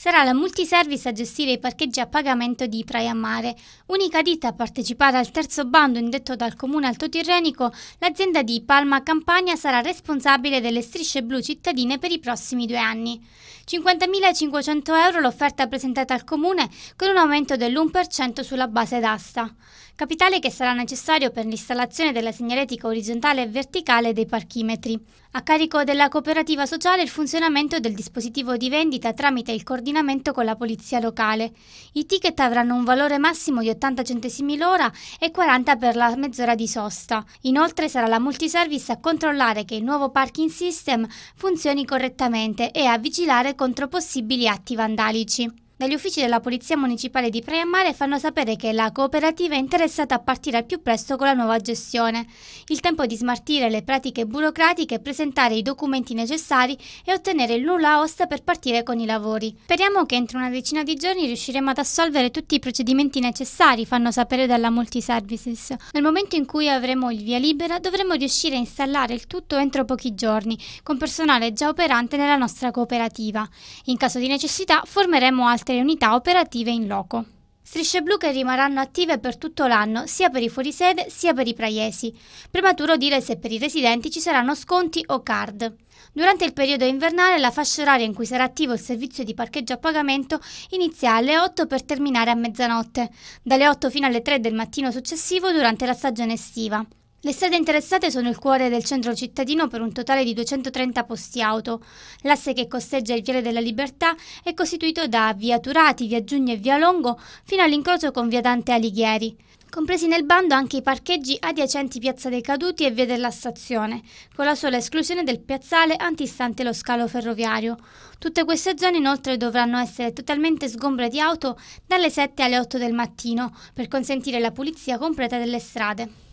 Sarà la multiservice a gestire i parcheggi a pagamento di Praia Mare. Unica ditta a partecipare al terzo bando indetto dal comune altotirrenico, l'azienda di Palma Campania sarà responsabile delle strisce blu cittadine per i prossimi due anni. 50.500 euro l'offerta presentata al comune con un aumento dell'1% sulla base d'asta. Capitale che sarà necessario per l'installazione della segnaletica orizzontale e verticale dei parchimetri. A carico della cooperativa sociale il funzionamento del dispositivo di vendita tramite il coordinamento con la polizia locale. I ticket avranno un valore massimo di 80 centesimi l'ora e 40 per la mezz'ora di sosta. Inoltre sarà la multiservice a controllare che il nuovo parking system funzioni correttamente e a vigilare contro possibili atti vandalici. Dagli uffici della Polizia Municipale di Praia Mare fanno sapere che la cooperativa è interessata a partire al più presto con la nuova gestione. Il tempo di smartire le pratiche burocratiche, presentare i documenti necessari e ottenere il nulla osta per partire con i lavori. Speriamo che entro una decina di giorni riusciremo ad assolvere tutti i procedimenti necessari, fanno sapere dalla Multiservices. Nel momento in cui avremo il via libera dovremo riuscire a installare il tutto entro pochi giorni, con personale già operante nella nostra cooperativa. In caso di necessità formeremo altre altre unità operative in loco. Strisce blu che rimarranno attive per tutto l'anno, sia per i fuorisede sia per i praiesi. Prematuro dire se per i residenti ci saranno sconti o card. Durante il periodo invernale la fascia oraria in cui sarà attivo il servizio di parcheggio a pagamento inizia alle 8 per terminare a mezzanotte, dalle 8 fino alle 3 del mattino successivo durante la stagione estiva. Le strade interessate sono il cuore del centro cittadino per un totale di 230 posti auto. L'asse che costeggia il Viale della Libertà è costituito da via Turati, via Giugno e via Longo fino all'incrocio con via Dante Alighieri. Compresi nel bando anche i parcheggi adiacenti Piazza dei Caduti e via della Stazione, con la sola esclusione del piazzale antistante lo scalo ferroviario. Tutte queste zone inoltre dovranno essere totalmente sgombre di auto dalle 7 alle 8 del mattino per consentire la pulizia completa delle strade.